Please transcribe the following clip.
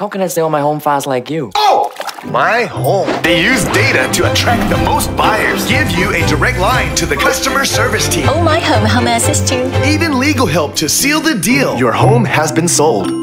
How can I sell my home fast like you? Oh! My Home. They use data to attract the most buyers. Give you a direct line to the customer service team. Oh My Home, how may I assist you? Even legal help to seal the deal. Your home has been sold.